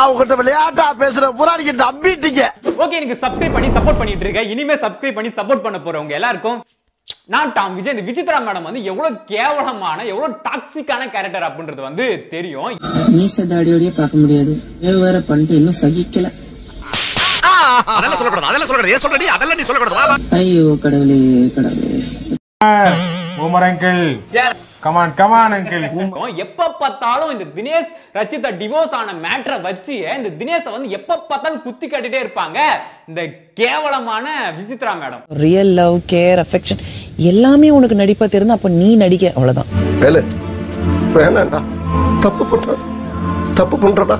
அவங்ககிட்ட விளையாட்டா பேசுற பூரா நீங்க நம்பிட்டீங்க. ஓகே எனக்கு சப்ஸ்கிரைப் பண்ணி சப்போர்ட் பண்ணிட்டு இருக்கேன் இனிமே சப்ஸ்கிரைப் பண்ணி சப்போர்ட் பண்ண போறவங்க எல்லாருக்கும் நான் டாம் விஜய். இந்த விசித்ரா மேடம் வந்து எவ்வளவு கேவலமான எவ்வளவு டாக்ஸிக்கான கேரக்டர் அப்படின்றது வந்து தெரியும். மீச தாடியோடய பார்க்க முடியாது. வேறு வேற பண்ணிட்டு இன்னும் சகிக்கல. அதெல்லாம் சொல்லக்கூடாது. அதெல்லாம் சொல்லக்கூடாது. ஏன் சொல்றடி? அதெல்லாம் நீ சொல்லக்கூடாது. ஐயோ கடவுளே கடவுளே. Boomer uncle. Yes come on, uncle. எப்ப பார்த்தாலும் இந்த தினேஷ் ரச்சிதா டிவோர்ஸ் ஆன மேட்டரை வச்சு இந்த தினேஷை வந்து எப்ப பார்த்தாலும் குத்தி காட்டிட்டே இருப்பாங்க? இந்த கேவலமான Vichitra madam. Real love care affection எல்லாமே உனக்கு நடிப்பா தெரிஞ்சா அப்ப நீ நடிக்க அவ்வளவுதான். வேலை. வேணாண்டா. தப்பு பண்ற. தப்பு பண்றடா.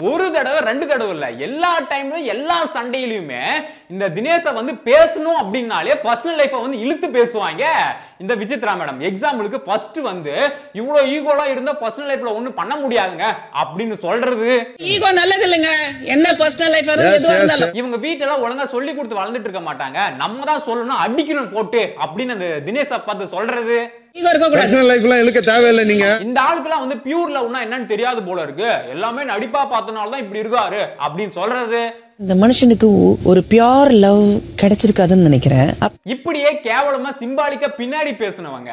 ஒரு தடவை ரெண்டு தடவை இல்ல. எல்லா டைம்லயும் எல்லா சண்டையிலுமே இந்த தினேஷை வந்து பேசணும் அப்படின்னாலே பர்சனல் லைஃபை வந்து இழுத்து பேசுவாங்க. இந்த விசித்ரா மேடம் எக்ஸாம்பிளுக்கு ஃபர்ஸ்ட் வந்து இவ்வளவு ஈகோலாம் இருந்தா பர்சனல் லைஃப்ல ஒண்ணும் பண்ண முடியாதுங்க. அப்படின்னு சொல்றது. ஈகோ நல்லது இல்லைங்க என்ன பர்சனல் லைஃப் இருந்தாலும் இவங்க வீட்டெல்லாம் ஒழுங்கா சொல்லி கொடுத்து வளர்ந்துட்டு இருக்க மாட்டாங்க. நம்ம தான் சொல்லணும் அடிக்கணும் போட்டு அப்படின்னு அந்த தினேஷை பார்த்து சொல்றது. இந்த ஆளுக்கெல்லாம் வந்து பியூர் லவ்னா என்னன்னு தெரியாது போல இருக்கு. எல்லாமே நடிப்பா பார்த்தனால தான் இப்படி இருக்காரு அப்படின்னு சொல்றது. இந்த மனுஷனுக்கு ஒரு பியோர் லவ் கிடைச்சிருக்காதுன்னு நினைக்கிறேன். இப்படியே கேவலமா சிம்பாலிக்கா பின்னாடி பேசினவங்க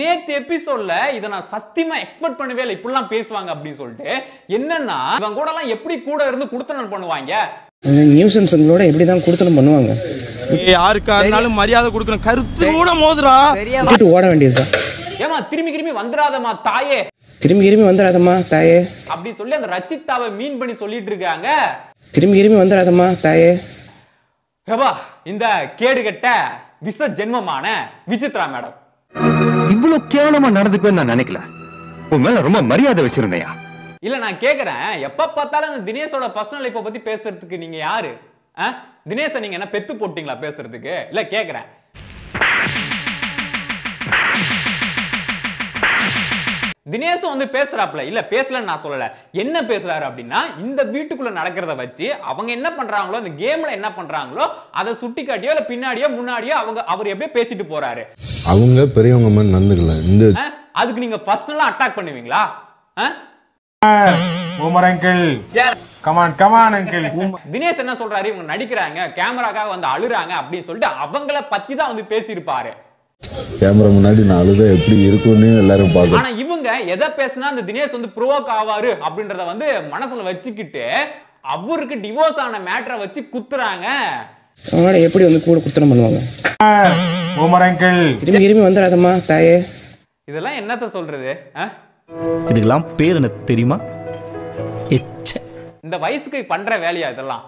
நேத்து எபிசோட்ல இதை நான் சத்தியமா எக்ஸ்பெக்ட் பண்ணவே இல்லை இப்படிலாம் பேசுவாங்க அப்படின்னு சொல்லிட்டு என்னன்னா இவங்க கூட எல்லாம் எப்படி கூட இருந்து குடுத்தனம் பண்ணுவாங்க? நியூசன்ஸுங்களோட எப்படிதான் கொடுத்தனம் பண்ணுவாங்க. யாருக்கா இருந்தாலும் மரியாதை கொடுக்கணும். கருத்து கூட மோதுறா. விட்டுட்டு ஓட வேண்டியதுதான் ஏமா திரும்பி திரும்பி வந்துடாதம்மா தாயே. திரும்பி திரும்பி வந்துடாதம்மா தாயே. அப்படி சொல்லி அந்த ரச்சிதாவை மீன் பண்ணி சொல்லிட்டு இருக்காங்க. திரும்பி திரும்பி வந்துடாதம்மா தாயே. ஏப்பா இந்த கேடுகட்ட விச ஜென்மமான விசித்ரா மேடம். இவ்வளவு கேவலமா நடந்துக்குவேன்னு நான் நினைக்கல. உன் மேல ரொம்ப மரியாதை வச்சிருந்தையா. இல்ல நான் கேக்குறேன். எப்ப பார்த்தாலும் அந்த தினேஷோட பர்சனல் லைஃப்பை பத்தி பேசுறதுக்கு நீங்க யாரு? ஆ? தினேஷை நீங்க என்ன பெத்து போட்டீங்களா பேசுறதுக்கு? இல்ல கேக்குறேன். தினேஷும் வந்து பேசுறாப்ல இல்ல பேசலன்னு நான் சொல்லல என்ன பேசுறாரு அப்படின்னா இந்த வீட்டுக்குள்ள நடக்கிறத வச்சு அவங்க என்ன பண்றாங்களோ இந்த கேம்ல என்ன பண்றாங்களோ அதை சுட்டி காட்டியோ இல்ல பின்னாடியோ முன்னாடியோ அவங்க அவர் எப்படியோ பேசிட்டு போறாரு அவங்க பெரியவங்க மாதிரி நடந்துக்கல இந்த ஆ? அதுக்கு நீங்க பர்சனலா அட்டாக் பண்ணுவீங்களா ஆ? Boomer uncle. Yes come on, uncle. Dinesh என்ன சொல்றாரு இவங்க நடிக்கிறாங்க கேமராக்காக வந்து அழுறாங்க அப்படின்னு சொல்லிட்டு அவங்கள பத்தி தான் வந்து பேசியிருப்பாரு கேமரா முன்னாடி நான் அழுத எப்படி இருக்கும்னு எல்லாரும் பார்க்கணும். ஆனா இவங்க எதை பேசினா அந்த தினேஷ் வந்து ப்ரோவோக் ஆவாரு அப்படின்றத வந்து மனசுல வச்சுக்கிட்டு அவருக்கு டிவோர்ஸ் ஆன மேட்டரை வச்சு குத்துறாங்க. அவங்களோட எப்படி வந்து கூட குத்தனம் பண்ணுவாங்க? Boomer uncle. திரும்பி திரும்பி வந்துடாதம்மா தாயே. இதெல்லாம் என்னத்த சொல்றது ஆ? இதுக்கெல்லாம் பேர் என்ன தெரியுமா? எச்ச. இந்த வயசுக்கு பண்ற வேலையா இதெல்லாம்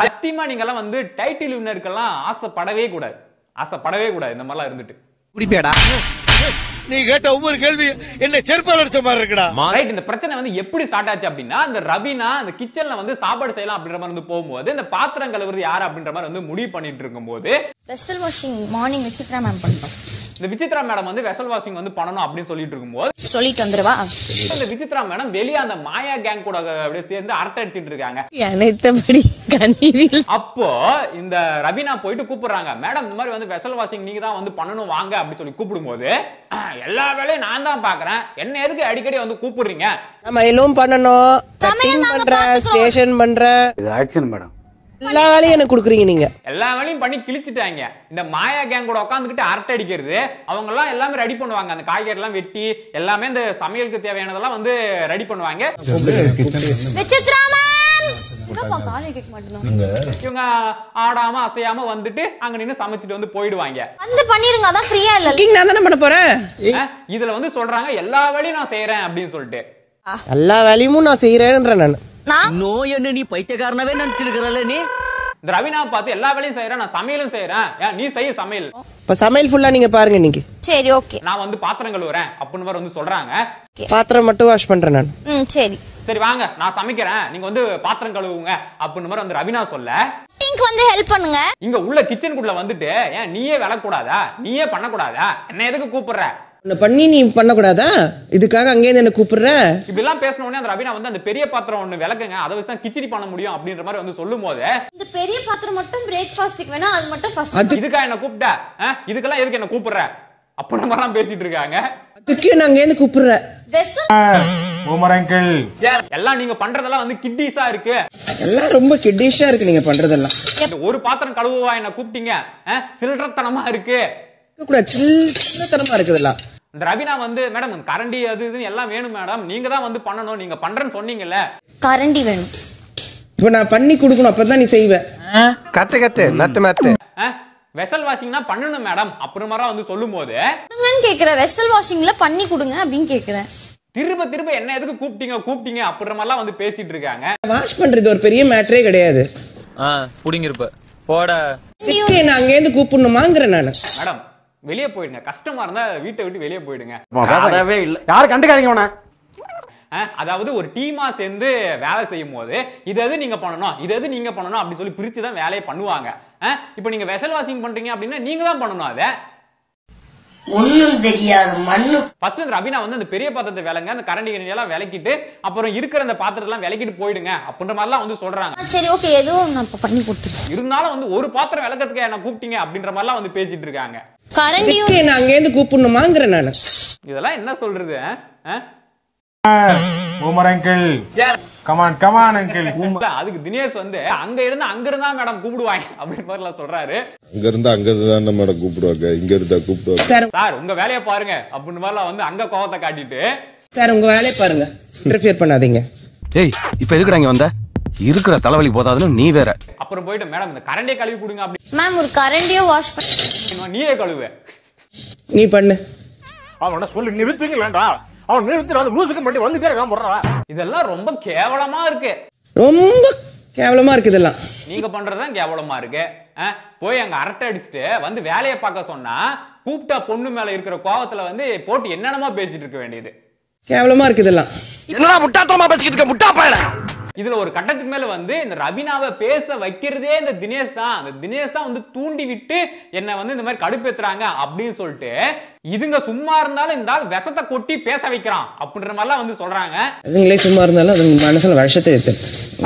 சத்தியமா நீங்க எல்லாம் வந்து டைட்டில் வின்னருக்கெல்லாம் ஆசைப்படவே கூடாது. ஆசைப்படவே கூடாது. இந்த மாதிரிலாம் இருந்துட்டு. குடிப்பேடா. நீ கேட்ட ஒவ்வொரு கேள்வி என்ன செருப்பால் அடிச்ச மாதிரி இருக்குடா. ரைட் இந்த பிரச்சனை வந்து எப்படி ஸ்டார்ட் ஆச்சு அப்படின்னா இந்த ரவினா இந்த கிச்சன்ல வந்து சாப்பாடு செய்யலாம் அப்படின்ற மாதிரி வந்து போகும்போது இந்த பாத்திரம் கழுவுறது யாரு அப்படின்ற மாதிரி வந்து முடிவு பண்ணிட்டு இருக்கும்போது vessel washing morning Vichitra ma'am பண்ணிட்டோம் இந்த விசித்ரா மேடம் வந்து வெசல் வாஷிங் வந்து பண்ணணும் அப்படின்னு சொல்லிட்டு இருக்கும்போது சொல்லிட்டு வந்துருவா? இந்த விசித்ரா மேடம் வெளியே அந்த மாயா கேங் கூட அப்படியே சேர்ந்து அரட்டை அடிச்சிட்டு இருக்காங்க. அனைத்தபடி அப்போ இந்த ரவினா போயிட்டு கூப்பிடுறாங்க. மேடம் இந்த மாதிரி வந்து வெசல் வாஷிங் நீங்க தான் வந்து பண்ணணும் வாங்க அப்படி சொல்லி கூப்பிடும்போது "ஆஹ், எல்லா வேலையும் நான் தான் பாக்குறேன். என்ன எதுக்கு அடிக்கடி வந்து கூப்பிடுறீங்க? மயிலும் பண்ணணும். கட்டிங் நாங்க பண்றேன். ஸ்டேஷன் பண்றேன். இது ஆக்ஷன் மேடம். எல்லா வேலையும் எனக்கு கொடுக்குறீங்க நீங்க. எல்லா வேலையும் பண்ணி கிழிச்சிட்டாங்க. இந்த மாயா கேங் கூட உட்காந்துக்கிட்டு அரட்டை அடிக்கிறது அவங்க எல்லாம் எல்லாமே ரெடி பண்ணுவாங்க. அந்த காய்கறி எல்லாம் வெட்டி எல்லாமே இந்த சமையலுக்கு தேவையானதெல்லாம் வந்து ரெடி பண்ணுவாங்க. இவங்க ஆடாம அசையாம வந்துட்டு அங்க நின்னு சமைச்சிட்டு வந்து போயிடுவாங்க. வந்து பண்ணிருங்க அதான் ஃப்ரீயா இல்ல. குக்கிங் நான் தானே பண்ண போறேன்? இதுல வந்து சொல்றாங்க எல்லா வேலையும் நான் செய்யறேன் அப்படின்னு சொல்லிட்டு. எல்லா வேலையும் நான் செய்யறேன்றேன் நான். நான் நோய் என்ன நீ பைத்தியக்காரனவே நினைச்சிருக்கிறல்ல நீ? இந்த ரவினா பார்த்து எல்லா வேலையும் செய்யறேன் நான் சமையலும் செய்யறேன் ஏன் நீ செய்ய சமையல். இப்ப சமையல் ஃபுல்லா நீங்க பாருங்க இன்னைக்கு. சரி ஓகே. நான் வந்து பாத்திரம் கழுவுறேன் அப்படின்னு மாதிரி வந்து சொல்றாங்க. பாத்திரம் மட்டும் வாஷ் பண்றேன் நான். ம் சரி. சரி வாங்க நான் சமைக்கிறேன். நீங்க வந்து பாத்திரம் கழுவுங்க அப்படின்னு மாதிரி வந்து ரவினா சொல்ல. டிங்க் வந்து ஹெல்ப் பண்ணுங்க. இங்க உள்ள கிச்சனுக்குள்ள வந்துட்டு ஏன் நீயே விளக்கூடாதா நீயே பண்ணக்கூடாதா? என்ன எதுக்கு கூப்பிடுற? பண்ணி நீ பண்ணக்கூடாதா? இதுக்காக அங்கேயிருந்து என்ன கூப்பிடுற? இப்படி எல்லாம் பேசின உடனே அந்த ரவினா வந்து அந்த பெரிய பாத்திரம் ஒண்ணு விளக்குங்க. அதை வச்சு தான் கிச்சடி பண்ண முடியும் அப்படின்ற மாதிரி வந்து சொல்லும் போது இந்த பெரிய பாத்திரம் மட்டும் பிரேக்ஃபாஸ்ட்க்கு வேணா அது மட்டும் ஃபர்ஸ்ட் இதுக்கா என்ன கூப்பிட்ட? ஆ? இதுக்கெல்லாம் எதுக்கு என்ன கூப்பிடுற? அப்படின்ற மாதிரிலாம் பேசிட்டு இருக்காங்க. அதுக்கே நான் அங்கேயிருந்து கூப்பிடுற? வெசல் பூமர் அங்கிள் எல்லாம் நீங்க பண்றதெல்லாம் வந்து கிட்டிஸா இருக்கு. எல்லாம் ரொம்ப கிட்டிஷா இருக்கு நீங்க பண்றதெல்லாம். ஒரு பாத்திரம் கழுவுவா என்ன கூப்பிட்டீங்க? சில்லறத்தனமா இருக்கு. கூட சின்னத்தனமா இருக்குதெல்லாம். இந்த ரபினா வந்து மேடம் கரண்டி அது இதுன்னு எல்லாம் வேணும் மேடம். நீங்க தான் வந்து பண்ணணும். நீங்க பண்றேன்னு சொன்னீங்கல்ல. கரண்டி வேணும். இப்ப நான் பண்ணி கொடுக்கணும். அப்பதான் நீ செய்வ. கட்டு கட்டு மெட்டு மெட்டு அஹ், வெசல் வாஷிங்னா பண்ணணும் மேடம். அப்புறமா வந்து சொல்லும் போது கேக்குறேன் வெசல் வாஷிங்ல பண்ணி கொடுங்க அப்படின்னு கேக்குறேன். திரும்ப திரும்ப என்ன எதுக்கு கூப்பிட்டீங்க கூப்பிட்டீங்க அப்புறமெல்லாம் வந்து பேசிட்டு இருக்காங்க. வாஷ் பண்றது ஒரு பெரிய மேட்டரே கிடையாது. புடிங்கிருப்ப. போட. நான் அங்க இருந்து கூப்பிடணுமாங்கிறேன் நானு. மேடம் வெளியே போயிடுங்க. கஷ்டமா இருந்தா வீட்டை விட்டு வெளியே போயிடுங்க. அதவே இல்ல. யாரும் கண்டுக்காதீங்க உன அதாவது ஒரு டீமா சேர்ந்து வேலை செய்யும் போது இது எது நீங்க பண்ணணும் இது எது நீங்க பண்ணணும் அப்படி சொல்லி பிரிச்சு தான் வேலையை பண்ணுவாங்க. இப்போ நீங்க வெசல் வாஷிங் பண்றீங்க அப்படின்னா நீங்க தான் பண்ணணும் அதை. ஒண்ணும் தெரியாது மண்ணு. ஃபர்ஸ்ட் இந்த ரபினா வந்து அந்த பெரிய பாத்திரத்தை விலங்க அந்த கரண்டி கரண்டி எல்லாம் விளக்கிட்டு அப்புறம் இருக்கிற அந்த பாத்திரத்தை எல்லாம் விளக்கிட்டு போயிடுங்க அப்படின்ற மாதிரிலாம் வந்து சொல்றாங்க. சரி ஓகே எதுவும் நான் பண்ணி கொடுத்துருக்கேன் இருந்தாலும் வந்து ஒரு பாத்திரம் விளக்கத்துக்கு என்ன கூப்பிட்டீங்க அப்படின்ற மாதிரிலாம் வந்து பேசிட்டு இருக்காங்க. கரண்டியும் நான் அங்க இருந்து கூப்பிடணுமாங்கிறேன் நானு. இதெல்லாம் என்ன சொல்றது? Boomer uncle. Come on come on uncle அதுக்கு தினேஷ் வந்து அங்க இருந்து அங்க இருந்தா மேடம் கூப்பிடுவாங்க அப்படின்ற மாதிரி எல்லாம் சொல்றாரு. அங்க இருந்தா அங்க தான் மேடம் கூப்பிடுவாங்க? இங்க இருந்தா கூப்பிடுவாங்க. சார் சார் உங்க வேலையை பாருங்க அப்படின்ற மாதிரிலாம் வந்து அங்க கோவத்தை காட்டிட்டு. சார் உங்க வேலையை பாருங்க. இன்டர்ஃபியர் பண்ணாதீங்க. ஏய் இப்ப எதுக்குடா இங்க வந்த? இருக்கிற தலைவலி போதாதுன்னு நீ வேற. அப்புறம் போயிட்டு மேடம் இந்த கரண்டியை கழுவி கொடுங்க மேம் ஒரு கரண்டியோ வாஷ் பண்ணி நீயே கழுவு. நீ பண்ணு. அவன சொல்லி நிறுத்துங்களேண்டா அவன் நிறுத்தி அந்த லூசுக்கு மட்டும் வந்துட்டே இருக்கான் போடுறா இதெல்லாம் ரொம்ப கேவலமா இருக்கு. ரொம்ப கேவலமா இருக்கு இதெல்லாம். நீங்க பண்றதுதான் கேவலமா இருக்கு. போய் அங்க அரட்டை அடிச்சுட்டு வந்து வேலையை பார்க்க சொன்னா கூப்பிட்டா பொண்ணு மேல இருக்கிற கோவத்துல வந்து போட்டு என்னென்னமோ பேசிட்டு இருக்க வேண்டியது. கேவலமா இருக்கு இதெல்லாம். என்னடா முட்டாத்தனமா பேசிக்கிட்டு இருக்க? முட்டா பயல. இதுல ஒரு கட்டத்துக்கு மேல வந்து இந்த ரபினாவை பேச வைக்கிறதே இந்த தினேஷ் தான். இந்த தினேஷ் தான் வந்து தூண்டி விட்டு என்ன வந்து இந்த மாதிரி கடுப்பேத்துறாங்க அப்படின்னு சொல்லிட்டு இதுங்க சும்மா இருந்தாலும் இந்த ஆள் விஷத்தை கொட்டி பேச வைக்கிறான் அப்படின்ற மாதிரிலாம் வந்து சொல்றாங்க. அதுங்களே சும்மா இருந்தாலும் அது மனசுல விஷத்தை ஏத்து.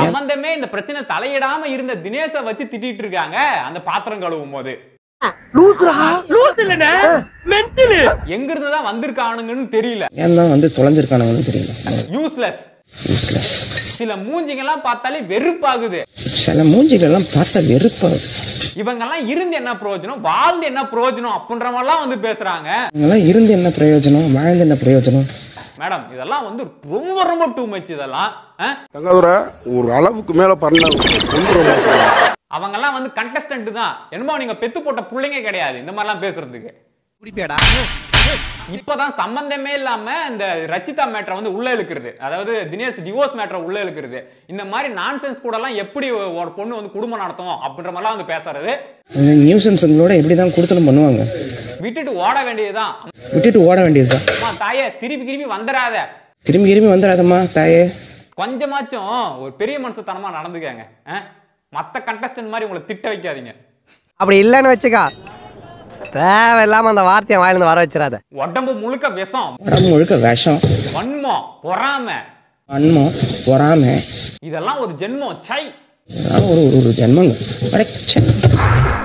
சம்பந்தமே இந்த பிரச்சனை தலையிடாம இருந்த தினேஷை வச்சு திட்டிட்டு இருக்காங்க அந்த பாத்திரம் கழுவும் போது. எங்க இருந்து தான் வந்திருக்கானுங்கன்னு தெரியல. வந்து தொலைஞ்சிருக்கானுங்கன்னு தெரியல. யூஸ்லெஸ் யூஸ்லெஸ் சில மூஞ்சிங்கெல்லாம் பார்த்தாலே வெறுப்பாகுது. சில மூஞ்சிகளெல்லாம் பார்த்தா வெறுப்பாகுது. இவங்கெல்லாம் இருந்து என்ன பிரயோஜனம்? வாழ்ந்து என்ன பிரயோஜனம்? அப்படின்ற மாதிரிலாம் வந்து பேசுறாங்க. இவங்கெல்லாம் இருந்து என்ன பிரயோஜனம்? வாழ்ந்து என்ன பிரயோஜனம்? மேடம் இதெல்லாம் வந்து ரொம்ப ரொம்ப டூ மச் இதெல்லாம் ஆ? தங்காதுர ஒரு அளவுக்கு மேல பண்ண அவங்கெல்லாம் வந்து கண்டஸ்டன்ட் தான். என்னமோ நீங்க பெத்து போட்ட பிள்ளைங்க கிடையாது. இந்த மாதிரிலாம் பேசுறதுக்கு. குடிப்பியாடா இப்பதான் சம்பந்தமே இல்லாம இந்த ரச்சிதா மேட்டரை வந்து உள்ள இழுக்கிறது. அதாவது தினேஷ் டிவோர்ஸ் மேட்டரை உள்ள இழுக்கிறது. இந்த மாதிரி நான்சென்ஸ் கூட எல்லாம் எப்படி ஒரு பொண்ணு வந்து குடும்பம் நடத்தும் அப்படின்ற மாதிரிலாம் வந்து பேசுறது. நியூசன்ஸுங்களோட எப்படி தான் கொடுத்தலும் பண்ணுவாங்க. விட்டுட்டு ஓட வேண்டியதுதான். விட்டுட்டு ஓட வேண்டியதுதான். அம்மா தாயே திருப்பி திருப்பி வந்துடாத. திரும்பி திரும்பி வந்துடாதம்மா தாயே. கொஞ்சமாச்சும் ஒரு பெரிய மனுஷத்தனமா நடந்துக்கங்க? மத்த கண்டஸ்டன்ட் மாதிரி உங்களை திட்ட வைக்காதீங்க. அப்படி இல்லைன்னு வச்சுக்கா. தேவையில்லாம அந்த வார்த்தையை வாயிலிருந்து வர வச்சிடாத. உடம்பு முழுக்க விஷம். உடம்பு முழுக்க விஷம். வன்மம் பொறாமை. அன்மம் பொறாமை. இதெல்லாம் ஒரு ஜென்மம் சை. ஒரு ஒரு ஜென்மங்க.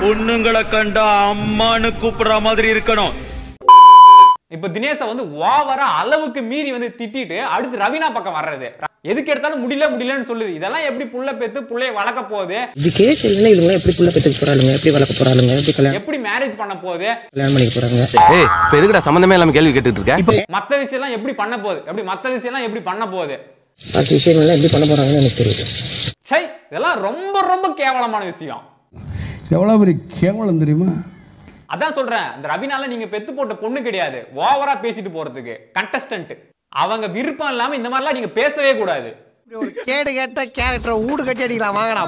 பொண்ணுங்களை கண்டா அம்மான்னு கூப்பிடுற மாதிரி இருக்கணும். இப்ப தினேஷை வந்து ஓவரா அளவுக்கு மீறி வந்து திட்டிட்டு அடுத்து ரவீனா பக்கம் வர்றது. எதுக்கு எடுத்தாலும் முடியல முடியலன்னு சொல்லுது. இதெல்லாம் எப்படி புள்ள பெத்து புள்ளைய வளர்க்க போகுது? இதுக்கே தெரியல இவங்க எப்படி புள்ள பெற்றுக்க போறாளுங்க? எப்படி வளர்க்க போறாளுங்க? எப்படி கல்யாணம் எப்படி மேரேஜ் பண்ண போகுது? கல்யாணம் பண்ணிக்க போறாங்க. ஏய் இப்ப எதுக்குடா சம்பந்தமே இல்லாம கேள்வி கேட்டுட்டு இருக்க? மத்த விஷயம் எல்லாம் எப்படி பண்ண போகுது? எப்படி மத்த விஷயம் எல்லாம் எப்படி பண்ண போகுது? மற்ற விஷயங்கள்லாம் எப்படி பண்ண போறாங்கன்னு எனக்கு தெரியுது. சை இதெல்லாம் ரொம்ப ரொம்ப கேவலமான விஷயம். எவ்வளவு பெரிய கேவலம் தெரியுமா? அதான் சொல்றேன். இந்த ரபினால நீங்க பெத்து போட்ட பொண்ணு கிடையாது. ஓவரா பேசிட்டு போறதுக்கு. கண்டஸ்டன்ட் அவங்க விருப்பம் இல்லாம இந்த மாதிரிலாம் நீங்க பேசவே கூடாது. ஒரு கேடு கேட்ட கேரக்டர் ஊடு கட்டி அடிக்கலாம் வாங்கடா.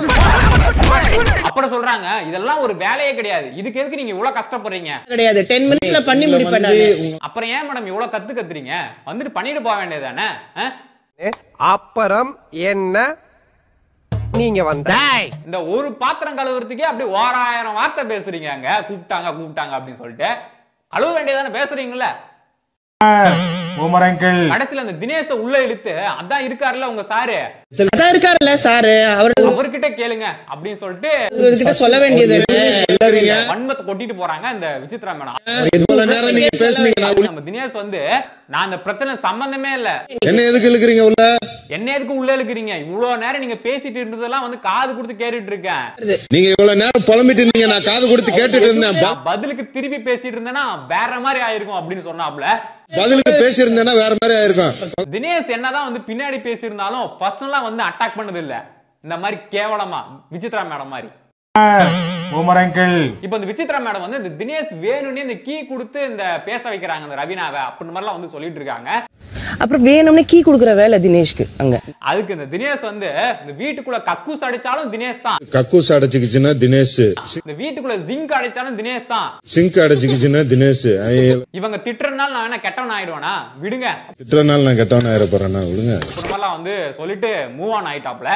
அப்புறம் சொல்றாங்க. இதெல்லாம் ஒரு வேலையே கிடையாது. இதுக்கு எதுக்கு நீங்க இவ்வளவு கஷ்டப்படுறீங்க? கிடையாது. டென் மினிட்ஸ்ல பண்ணி முடிப்பேன். அப்புறம் ஏன் மேடம் இவ்வளவு கத்து கத்துறீங்க? வந்துட்டு பண்ணிட்டு போக வேண்டியதானே அப்புறம் என்ன? நீங்க வந்த இந்த ஒரு பாத்திரம் கழுவுறதுக்கே அப்படி ஓராயிரம் வார்த்தை பேசுறீங்க அங்க. கூப்பிட்டாங்க கூப்பிட்டாங்க அப்படின்னு சொல்லிட்டு. கழுவ வேண்டியதானே பேசுறீங்கல்ல? பூமர் அங்கிள் கடைசியில அந்த தினேஷ உள்ள இழுத்து அதான் இருக்காருல்ல உங்க சாரு? அதான் இருக்காருல்ல சாரு. அவர் அவர்கிட்ட கேளுங்க அப்படின்னு சொல்லிட்டு இவர்கிட்ட சொல்ல வேண்டியது வன்மத்தை கொட்டிட்டு போறாங்க இந்த விசித்ரா மேடம். நம்ம தினேஷ் வந்து நான் அந்த பிரச்சனை சம்பந்தமே இல்ல. என்ன எதுக்கு இழுக்கிறீங்க உள்ள? என்ன எதுக்கு உள்ள இருக்கிறீங்க இவ்வளவு நேரம் நீங்க பேசிட்டு இருந்ததெல்லாம் வந்து காது கொடுத்து கேட்டுட்டு இருக்கேன். நீங்க இவ்வளவு நேரம் புலம்பிட்டு இருந்தீங்க. நான் காது கொடுத்து கேட்டுட்டு இருந்தேன். பதிலுக்கு திருப்பி பேசிட்டு இருந்தேன்னா வேற மாதிரி ஆயிருக்கும் அப்படின்னு சொன்னாப்ல. பதிலுக்கு பேசியிருந்தேன்னா வேற மாதிரி ஆயிருக்கும். தினேஷ் என்னதான் வந்து பின்னாடி பேசியிருந்தாலும் பர்சனலா வந்து அட்டாக் பண்ணது இல்ல இந்த மாதிரி கேவலமா விசித்ரா மேடம் மாதிரி. பூமர் அங்கிள் இப்போ இந்த விசித்ரா மேடம் வந்து இந்த தினேஷ் வேணும்னே இந்த கீ கொடுத்து இந்த பேச வைக்கிறாங்க இந்த ரவினாவை அப்படின்னு மாதிரிலாம் வந்து சொல்லிட்டு இருக்காங்க. அப்புறம் வேணும்னே கீ கொடுக்குற வேலை தினேஷ்க்கு அங்க. அதுக்கு இந்த தினேஷ் வந்து இந்த வீட்டுக்குள்ள கக்கூஸ் அடிச்சாலும் தினேஷ் தான். கக்கூஸ் அடைச்சுக்கிச்சுன்னா தினேஷ். இந்த வீட்டுக்குள்ள ஜிங்க் அடிச்சாலும் தினேஷ் தான். சிங்க் அடைச்சுக்கிச்சுன்னா தினேஷ். இவங்க திட்டுறதுனால நான் என்ன கெட்டவன் ஆயிடுவானா? விடுங்க. திட்டுறனால நான் கெட்டவன் ஆயிரப்படுறேன்னா விடுங்க. இந்த மாதிரிலாம் வந்து சொல்லிட்டு மூவ் ஆன் ஆயிட்டாப்ல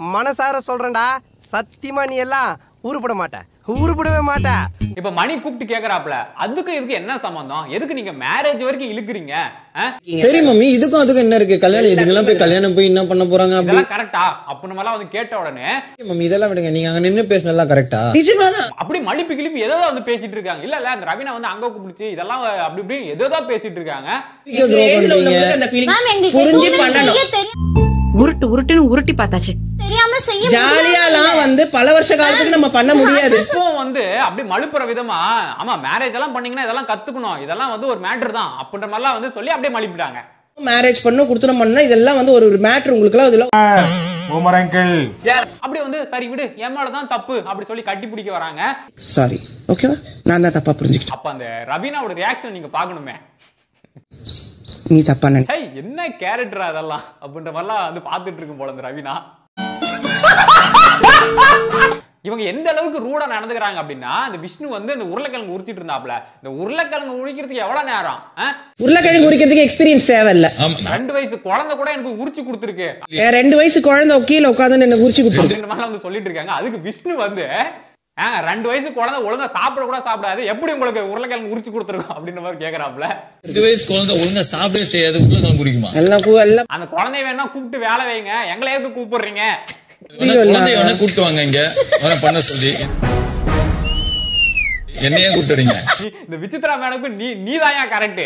மனசார சொல்றேன்டா சத்தியமா நீ எல்லாம் உருப்பட மாட்ட உருப்படவே மாட்ட இப்ப மணி கூப்பிட்டு கேக்குறாப்ல அதுக்கு இதுக்கு என்ன சம்பந்தம் எதுக்கு நீங்க மேரேஜ் வரைக்கும் இழுக்குறீங்க? சரி மம்மி இதுக்கும் அதுக்கும் என்ன இருக்கு கல்யாணம் இதுக்கெல்லாம் போய் கல்யாணம் போய் என்ன பண்ண போறாங்க அப்படி இதெல்லாம் கரெக்டா அப்படின்னு மாதிரிலாம் வந்து கேட்ட உடனே மம்மி இதெல்லாம் விடுங்க நீங்க அங்க நின்னு பேசினதெல்லாம் கரெக்டா நிஜமாதான் அப்படி மலிப்பு கிளிப்பு எதோ வந்து பேசிட்டு இருக்காங்க இல்ல இல்ல அந்த ரவினா வந்து அங்க கூப்பிடுச்சு இதெல்லாம் அப்படி இப்படி ஏதோ பேசிட்டு இருக்காங்க மேம் எங்களுக்கு புரிஞ்சு பண்ணணும் உருட்டு உருட்டுன்னு உருட்டி பார்த்தாச்சு ஜாலியாலாம் வந்து பல வருஷ காலத்துக்கு நம்ம பண்ண முடியாது. இப்போ வந்து அப்படி மழுப்புற விதமா ஆமா மேரேஜ் எல்லாம் பண்ணீங்கன்னா இதெல்லாம் கத்துக்கணும். இதெல்லாம் வந்து ஒரு மேட்டர் தான். அப்படின்ற மாதிரிலாம் வந்து சொல்லி அப்படியே மழுப்பிட்டாங்க. மேரேஜ் பண்ணும் குடுத்தனம் பண்ணா இதெல்லாம் வந்து ஒரு மேட்ரு உங்களுக்கு எல்லாம் அங்கிள் அப்படி வந்து சரி விடு என் மேலதான் தப்பு அப்படி சொல்லி கட்டி பிடிக்க வராங்க. சாரி ஓகேவா நான் தான் தப்பா புரிஞ்சுக்கிட்டேன். அப்ப அந்த ரவீனாவோட ரியாக்ஷன் நீங்க பாக்கணுமே நீ தப்பா என்ன கேரக்டர் அதெல்லாம்? அப்படின்ற மாதிரிலாம் வந்து பார்த்துட்டு இருக்கும் போல இந்த ரவீனா. இவங்க எந்த அளவுக்கு ரூடா நடந்துக்கிறாங்க அப்படின்னா இந்த விஷ்ணு வந்து இந்த உருளைக்கிழங்கு உரிச்சிட்டு இருந்தாப்ல இந்த உருளைக்கிழங்கு உரிக்கிறதுக்கு எவ்வளவு நேரம்? உருளைக்கிழங்கு உரிக்கிறதுக்கு எக்ஸ்பீரியன்ஸ் தேவையில்ல. ரெண்டு வயசு குழந்தை கூட எனக்கு உரிச்சு கொடுத்துருக்கு. ரெண்டு வயசு குழந்தை கீழே உட்காந்து என்ன உரிச்சு கொடுத்துருக்கு. வந்து சொல்லிட்டு இருக்காங்க. அதுக்கு விஷ்ணு வந்து ஏங்க ரெண்டு வயசு குழந்தை ஒழுங்கா சாப்பிட கூட சாப்பிடாது. எப்படி உங்களுக்கு உருளைக்கிழங்கு உரிச்சு கொடுத்துருக்கோம் அப்படின்ற மாதிரி கேக்குறாப்ல ரெண்டு வயசு குழந்தை ஒழுங்கா சாப்பிடவே செய்யாது. உருளைக்கிழங்கு குறிக்குமா எல்லாம் கூ- எல்லாம் அந்த குழந்தைய வேணா கூப்பிட்டு வேலை வைங்க. எங்களை எதுக்கு கூப்பிடுறீங்க? குழந்தைய கூப்பிட்டு வாங்க இங்க. பண்ண சொல்லி. என்னையே கூப்பிட்டுறீங்க. நீ- இந்த விசித்ரா மேடம்க்கு நீ நீதாயா கரெக்ட்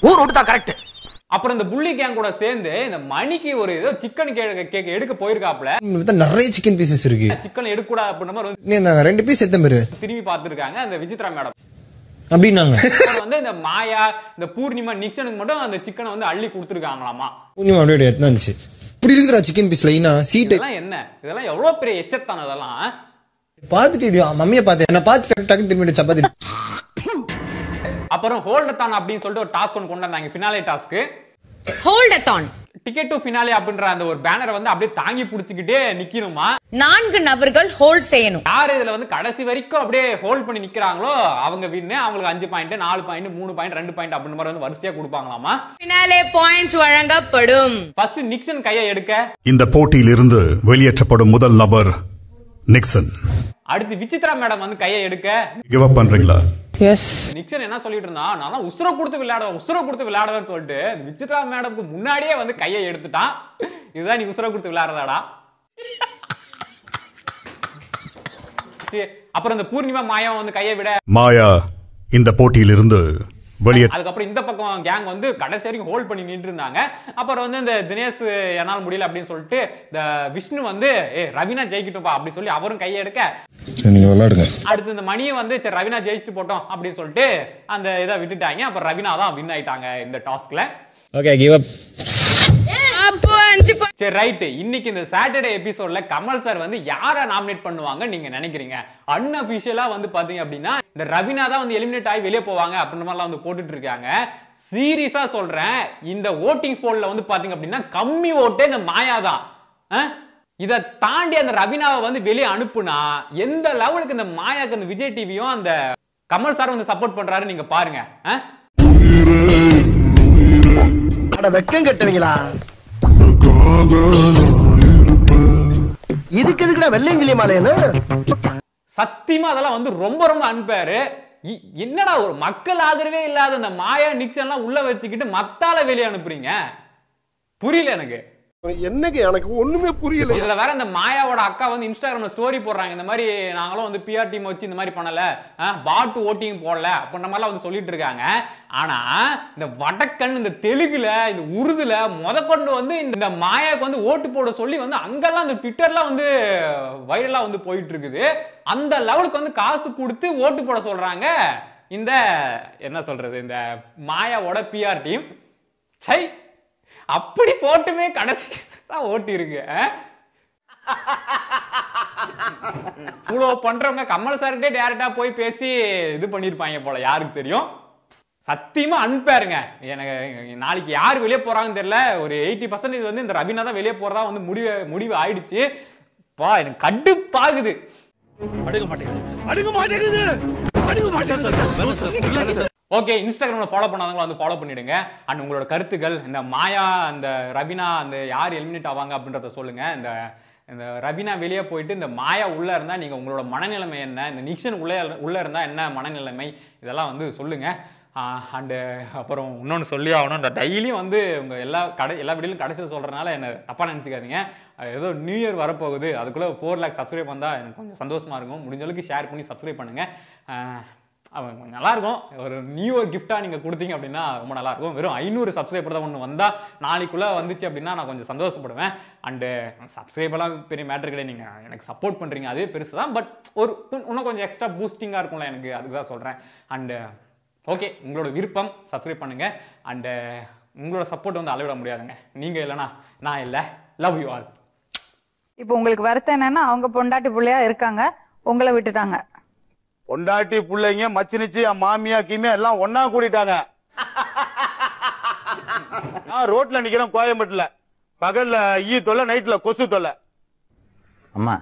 ஊர் விட்டுதா கரெக்ட் அப்புறம் இந்த புள்ளி கேங் கூட சேர்ந்து இந்த மணிக்கு ஒரு ஏதோ சிக்கன் கேக்க எடுக்க போயிருக்காப்ல நிறைய சிக்கன் பீசஸ் இருக்கு. சிக்கன் எடுக்கூடாது அப்படின்ற மாதிரி நீ ரெண்டு பீஸ் எத்தனை பேரு. திரும்பி பார்த்திருக்காங்க அந்த விசித்ரா மேடம். அப்படின்னாங்க. வந்து இந்த மாயா இந்த பூர்ணிமா நிக்சனுக்கு மட்டும் அந்த சிக்கனை வந்து அள்ளி கொடுத்துருக்காங்களாமா. பூர்ணிமா அப்படியே எத்தனை இருந்துச்சு இப்படி இருக்குதுடா சிக்கன் பீஸ் லைனா சீட்டை இதெல்லாம் என்ன? இதெல்லாம் எவ்வளவு பெரிய எச்சத்தான இதெல்லாம் பார்த்துட்டு மம்மியை பார்த்தேன் என்ன பார்த்து டக்கு டக்கு திரும்பி சப்பாத்தி அப்புறம் ஹோல்ட் தான் அப்படின்னு சொல்லிட்டு ஒரு டாஸ்க் ஒன்று கொண்டு வந்தாங்க ஃபினாலே டாஸ்க் ஹோல்ட் அத்தான் டிக்கெட் டு ஃபினாலே அப்படின்ற அந்த ஒரு பேனரை வந்து அப்படியே தாங்கி பிடிச்சிக்கிட்டே நிக்கணுமா? நான்கு நபர்கள் ஹோல்ட் செய்யணும். யார் இதுல வந்து கடைசி வரைக்கும் அப்படியே ஹோல்ட் பண்ணி நிக்கிறாங்களோ அவங்க வின்னு அவங்களுக்கு அஞ்சு பாயிண்ட் நாலு பாயிண்ட் மூணு பாயிண்ட் ரெண்டு பாயிண்ட் அப்படின்ற மாதிரி வந்து வரிசையா கொடுப்பாங்களாமா? பினாலே பாயிண்ட்ஸ் வழங்கப்படும். ஃபர்ஸ்ட் நிக்சன் கையை எடுக்க. இந்த போட்டியிலிருந்து வெளியேற்றப்படும் முதல் நபர் நிக்சன் அடுத்து விசித்ரா மேடம் வந்து கையை எடுக்க. கிவ் அப் பண்றீங்களா? எஸ் நிக்சன் என்ன சொல்லிட்டு இருந்தான்? நான் உசுர கொடுத்து விளையாடுவேன் உசுர கொடுத்து விளையாடுவேன்னு சொல்லிட்டு விசித்ரா மேடம்க்கு முன்னாடியே வந்து கையை எடுத்துட்டான். இதுதான் நீ உசுர கொடுத்து விளையாடுறதாடா. சரி, அப்புறம் இந்த பூர்ணிமா மாயா வந்து கையை விட மாயா இந்த போட்டியிலிருந்து வெளியே அதுக்கப்புறம் இந்த பக்கம் கேங் வந்து கடைசி வரைக்கும் ஹோல்ட் பண்ணி நின்று இருந்தாங்க அப்புறம் வந்து இந்த தினேஷ் என்னால் முடியல அப்படின்னு சொல்லிட்டு இந்த விஷ்ணு வந்து ஏ ரவினா ஜெயிக்கட்டும்பா அப்படின்னு சொல்லி அவரும் கையை எடுக்க அடுத்து இந்த மணியை வந்து சரி ரவினா ஜெயிச்சுட்டு போட்டோம் அப்படின்னு சொல்லிட்டு அந்த இதை விட்டுட்டாங்க. அப்புறம் ரவினா தான் வின் ஆயிட்டாங்க இந்த டாஸ்க்ல ஓகே கிவ் அப் சரி ரைட் இன்னைக்கு இந்த சாட்டர்டே எபிசோட்ல கமல் சார் வந்து யாரை நாமினேட் பண்ணுவாங்க நீங்க நினைக்கிறீங்க? அன்அபிஷியலா வந்து பாத்தீங்க அப்படின்னா இந்த ரவினா தான் வந்து எலிமினேட் ஆகி வெளியே போவாங்க அப்படின்ற மாதிரிலாம் வந்து போட்டுட்டு இருக்காங்க. சீரியஸா சொல்றேன் இந்த ஓட்டிங் போல்ல வந்து பாத்தீங்க அப்படின்னா கம்மி ஓட்டே இந்த மாயா தான்? இதை தாண்டி அந்த ரவினாவை வந்து வெளியே அனுப்புனா எந்த லெவலுக்கு இந்த மாயாக்கு அந்த விஜய் டிவியும் அந்த கமல் சார் வந்து சப்போர்ட் பண்றாரு நீங்க பாருங்க. வெக்கம் கட்டுவீங்களா? இதுக்கு எதுக்குடா வெள்ளையங்கிலி மாலையன்னு சத்தியமா அதெல்லாம் வந்து ரொம்ப ரொம்ப அன்பேரு. என்னடா ஒரு மக்கள் ஆதரவே இல்லாத இந்த மாயா நிக்சன்லாம் உள்ள வச்சுக்கிட்டு மத்தால வெளியே அனுப்புறீங்க? புரியல எனக்கு. என்னங்க எனக்கு ஒண்ணுமே புரியல. இதுல வேற இந்த மாயாவோட அக்கா வந்து இன்ஸ்டாகிராம்ல ஸ்டோரி போடுறாங்க. இந்த மாதிரி நாங்களும் வந்து பிஆர் டீம் வச்சு இந்த மாதிரி பண்ணல. பாட்டு ஓட்டிங் போடல அப்படின்ற மாதிரிலாம் வந்து சொல்லிட்டு இருக்காங்க. ஆனா இந்த வடக்கன் இந்த தெலுங்குல இந்த உருதுல முத கொண்டு வந்து இந்த மாயாவுக்கு வந்து ஓட்டு போட சொல்லி வந்து அங்கெல்லாம் இந்த ட்விட்டர்லாம் வந்து வைரலா வந்து போயிட்டு இருக்குது. அந்த லெவலுக்கு வந்து காசு கொடுத்து ஓட்டு போட சொல்றாங்க. இந்த என்ன சொல்றது இந்த மாயாவோட பிஆர் டீம் சை அப்படி போட்டுமே கடைசி தான் ஓட்டி இருக்கு ஆ? இவ்வளோ பண்றவங்க கமல் சார்கிட்டே டேரக்டா போய் பேசி இது பண்ணிருப்பாங்க போல யாருக்கு தெரியும் சத்தியமா அனுப்பாருங்க எனக்கு நாளைக்கு யார் வெளியே போறாங்கன்னு தெரியல ஒரு எயிட்டி பர்சன்டேஜ் வந்து இந்த ரபினா தான் வெளியே போறதா வந்து முடிவு முடிவு ஆயிடுச்சு பா எனக்கு கடுப்பாகுது அடுக்க மாட்டேங்குது அடுக்க மாட்டேங்குது அடுக்க மாட்டேங்குது ஓகே இன்ஸ்டாகிராமில் ஃபாலோ பண்ணாதவங்க வந்து ஃபாலோ பண்ணிடுங்க. அண்ட் உங்களோட கருத்துக்கள் இந்த மாயா அந்த ரபினா அந்த யார் எலிமினேட் ஆவாங்க அப்படின்றத சொல்லுங்க. இந்த இந்த ரபினா வெளியே போயிட்டு இந்த மாயா உள்ளே இருந்தால் நீங்கள் உங்களோட மனநிலைமை என்ன? இந்த நிக்சன் உள்ளே உள்ளே இருந்தால் என்ன மனநிலைமை? இதெல்லாம் வந்து சொல்லுங்கள் அண்டு அப்புறம் இன்னொன்று சொல்லி ஆகணும். இந்த டெய்லியும் வந்து உங்கள் எல்லா கடை எல்லா வீடியோலும் கடைசியில் சொல்கிறனால என்னை தப்பாக நினச்சிக்காதீங்க. ஏதோ நியூ இயர் வரப்போகுது. அதுக்குள்ளே ஃபோர் லேக் சப்ஸ்கிரைப் வந்தால் எனக்கு கொஞ்சம் சந்தோஷமாக இருக்கும். முடிஞ்ச அளவுக்கு ஷேர் பண்ணி சப்ஸ்கிரைப் பண்ணுங்கள் அவன் கொஞ்சம் நல்லாயிருக்கும். ஒரு நியூ இயர் கிஃப்ட்டாக நீங்கள் கொடுத்தீங்க அப்படின்னா ரொம்ப நல்லாயிருக்கும். வெறும் ஐநூறு சப்ஸ்கிரைபர் தான் ஒன்று வந்தால் நாளைக்குள்ளே வந்துச்சு அப்படின்னா நான் கொஞ்சம் சந்தோஷப்படுவேன். அண்டு சப்ஸ்கிரைபெல்லாம் பெரிய மேட்ரு கிடையாது. நீங்கள் எனக்கு சப்போர்ட் பண்ணுறீங்க அதே பெருசு தான். பட் ஒரு இன்னும் கொஞ்சம் எக்ஸ்ட்ரா பூஸ்டிங்காக இருக்கும்ல எனக்கு. அதுக்கு தான் சொல்கிறேன் அண்டு ஓகே உங்களோட விருப்பம் சப்ஸ்கிரைப் பண்ணுங்கள் அண்டு உங்களோட சப்போர்ட் வந்து அளவிட முடியாதுங்க. நீங்கள் இல்லைனா நான் இல்லை. லவ் யூ ஆல் இப்போ உங்களுக்கு வருத்தம் என்னன்னா அவங்க பொண்டாட்டி பிள்ளையாக இருக்காங்க. உங்களை விட்டுட்டாங்க. பொண்டாட்டி பிள்ளைங்க மச்சினிச்சு மாமியா கீமியா எல்லாம் ஒன்னா கூடிட்டாங்க. நான் ரோட்ல நிக்கிறேன் கோயம்பேட்டுல. பகல்ல ஈ தொல்லை நைட்ல கொசு தொல்லை. அம்மா